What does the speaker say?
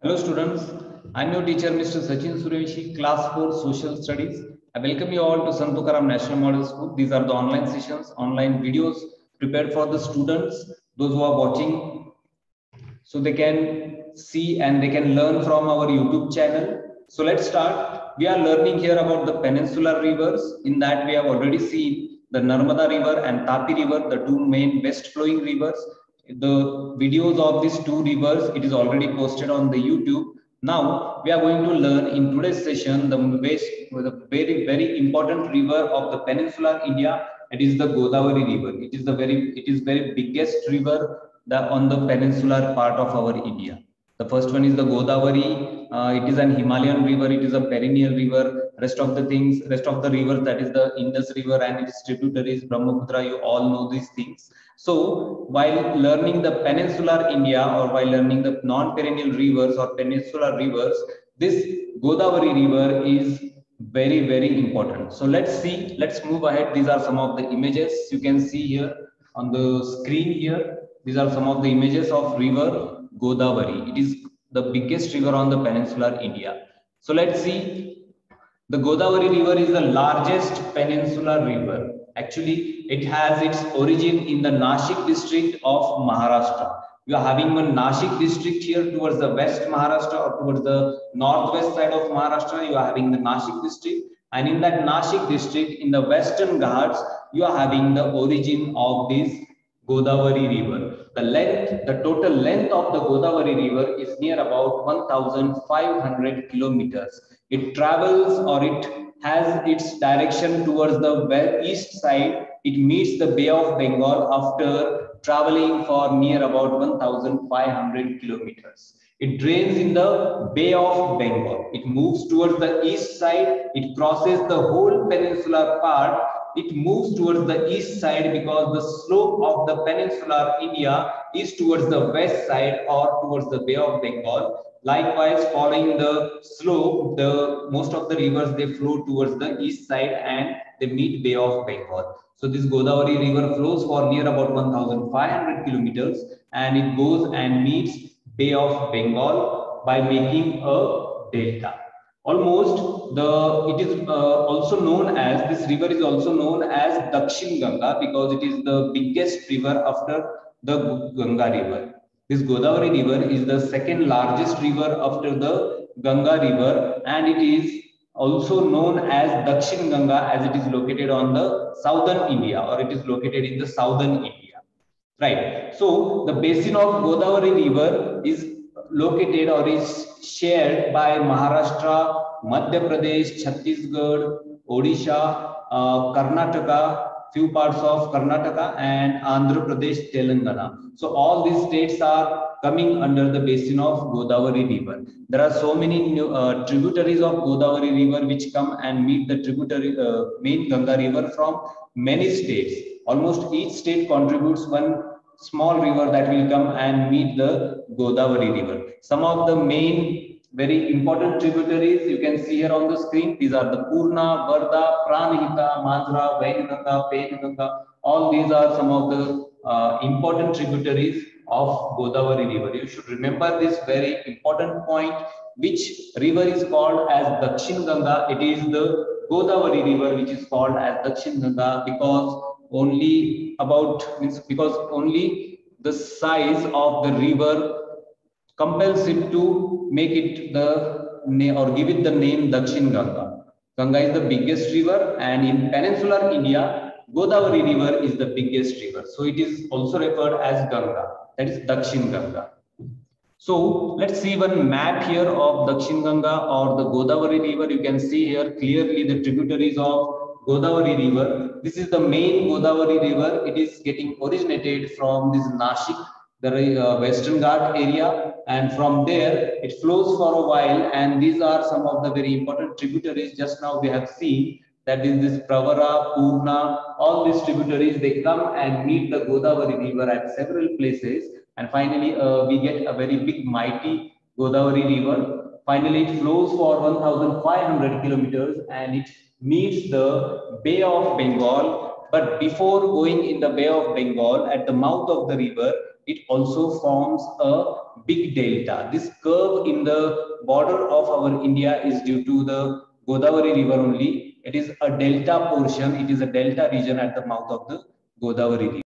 Hello students, I am your teacher Mr. Sachin Suryavanshi, class 4 social studies. I welcome you all to Sant Tukaram National Model School. These are the online sessions, online videos prepared for the students, those who are watching, so they can see and they can learn from our YouTube channel. So let's start. We are learning here about the peninsular rivers. In that we have already seen the Narmada River and Tapi River, the two main west flowing rivers the videos of these two rivers it is already posted on the youtube. Now we are going to learn in today's session the base the very very important river of the peninsular india. It is the godavari river. It is the very it is very biggest river the, on the peninsular part of our india. The first one is the godavari uh, it is an himalayan river it is a perennial river rest of the things rest of the rivers that is the indus river and its tributaries brahmaputra you all know these things so while learning the peninsular India or while learning the non-perennial rivers or peninsular rivers, this Godavari river is very, very important. So let's see, let's move ahead. These are some of the images you can see here on the screen here. These are some of the images of river Godavari. It is the biggest river on the peninsular India. So let's see. The Godavari river is the largest peninsular river Actually, it has its origin in the Nashik district of Maharashtra. You are having one Nashik district here towards the west Maharashtra or towards the northwest side of Maharashtra. You are having the Nashik district. And in that Nashik district, in the western Ghats, you are having the origin of this Godavari river. The length, the total length of the Godavari river is near about 1,500 kilometers. It travels or it has its direction towards the east side. It meets the Bay of Bengal after traveling for near about 1,500 kilometers. It drains in the Bay of Bengal. It moves towards the east side. It crosses the whole peninsular part. It moves towards the east side because the slope of the peninsular India is towards the west side or towards the Bay of Bengal Likewise, following the slope, the most of the rivers they flow towards the east side and they meet Bay of Bengal. So this Godavari river flows for near about 1,500 kilometers and it goes and meets Bay of Bengal by making a delta. Almost the it is uh, also known as this river is also known as Dakshin Ganga because it is the biggest river after the Ganga river. This Godavari river is the second largest river after the Ganga river and it is also known as Dakshin Ganga as it is located on the southern India or it is located in the southern India. Right. So the basin of Godavari river is located or is shared by Maharashtra, Madhya Pradesh, Chhattisgarh, Odisha, uh, Karnataka, few parts of Karnataka and Andhra Pradesh, Telangana. So all these states are coming under the basin of Godavari River. There are so many new, uh, tributaries of Godavari River which come and meet the tributary uh, main Ganga River from many states. Almost each state contributes one small river that will come and meet the Godavari River. Some of the main very important tributaries you can see here on the screen. These are the Purna, Wardha, Pranahita, Manjra, Vainganga, Penganga. All these are some of the uh, important tributaries of Godavari river. You should remember this very important point. Which river is called as Dakshin Ganga? It is the Godavari river which is called as Dakshin Ganga because only about means because only the size of the river compels it to make it the name or give it the name Dakshin Ganga. Ganga is the biggest river and in peninsular India, Godavari river is the biggest river. So it is also referred as Ganga, that is Dakshin Ganga. So let's see one map here of Dakshin Ganga or the Godavari river. You can see here clearly the tributaries of Godavari river. This is the main Godavari river. It is getting originated from this Nashik the uh, Western Ghat area and from there it flows for a while and these are some of the very important tributaries just now we have seen that is this Pravara, Purna, all these tributaries they come and meet the Godavari river at several places and finally uh, we get a very big mighty Godavari river. Finally it flows for 1500 kilometers and it meets the Bay of Bengal but before going in the Bay of Bengal at the mouth of the river it also forms a big delta. This curve in the border of our India is due to the Godavari river only. It is a delta portion. It is a delta region at the mouth of the Godavari river.